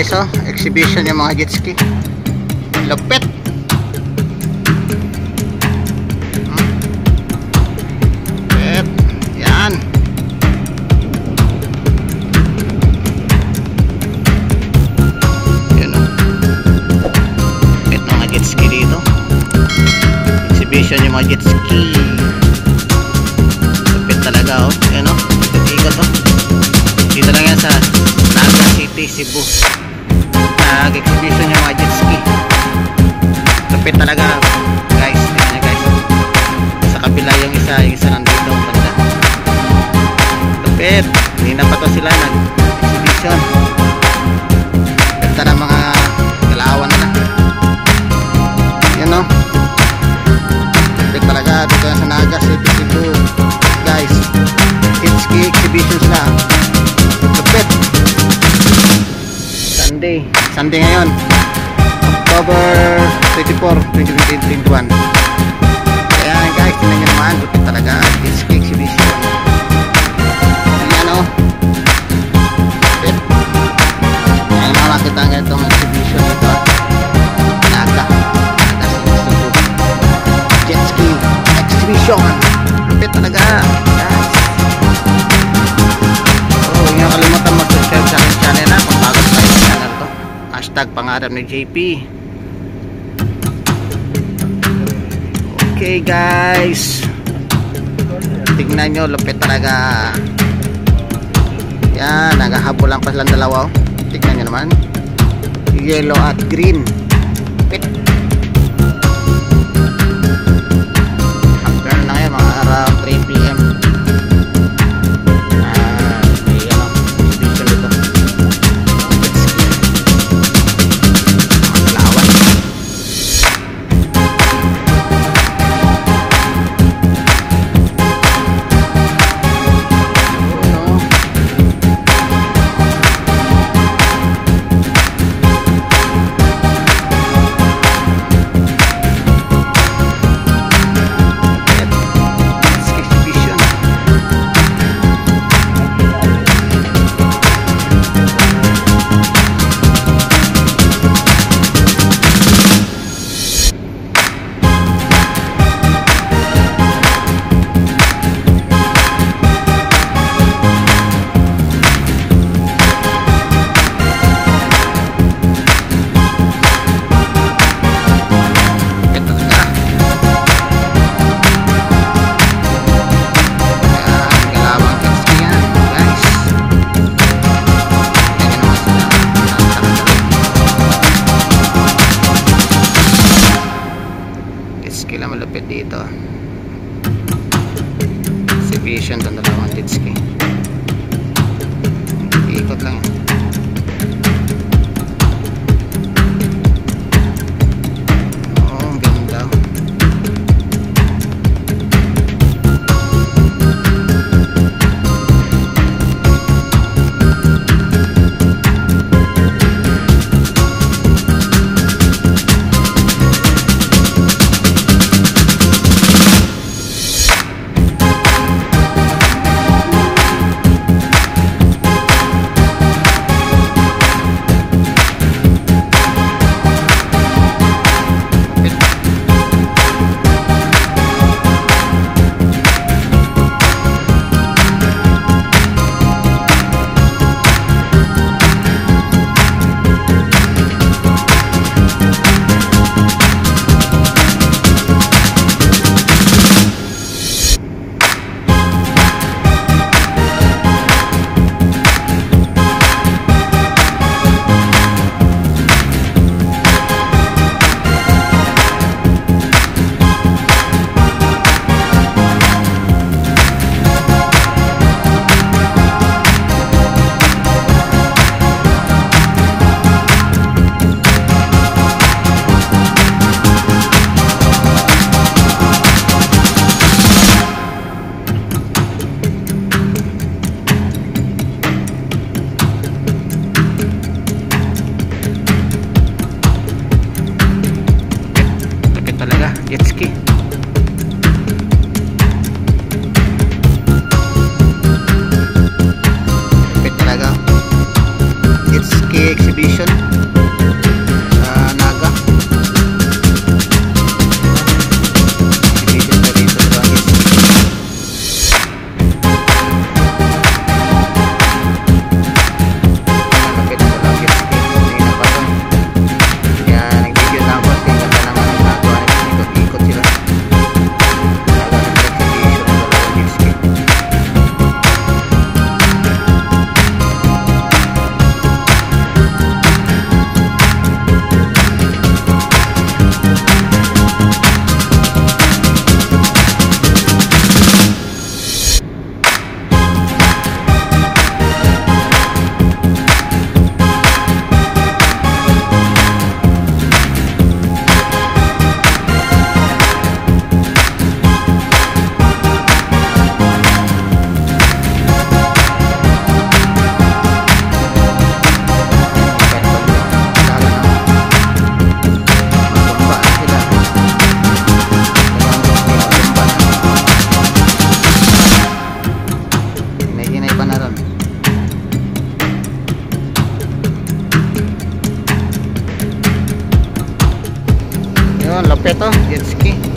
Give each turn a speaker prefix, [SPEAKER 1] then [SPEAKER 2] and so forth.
[SPEAKER 1] guys oh. Exhibition yung mga jet ski. Lupit Hmm. Yan. Yun oh. Mga jet ski dito. Exhibition yung mga jet ski. Lupit talaga oh. Yan oh. Ikot oh. Dito lang yan sa Naga City, Cebu nag-exhibition yung mga jet ski. Lupit talaga guys. Tingnan nyo guys. Sa kabila yung isa yung isa nandito banda lupit hindi na pa to sila nag-exhibition Sunday ngayon October 24 2021 kaya guys tingnan nyo naman lupit talaga ski exhibition. Ayan o lupit ayan na makita nga itong exhibition Hashtag pangarap ni JP. Okay guys. Tignan nyo, lupit talaga. Yan, naghahabol lang pa silang dalawa. Oh. Tignan nyo naman. Yellow at green. Lupit. After na ngayon, mga around 3 p.m. lapit oh. Jet ski.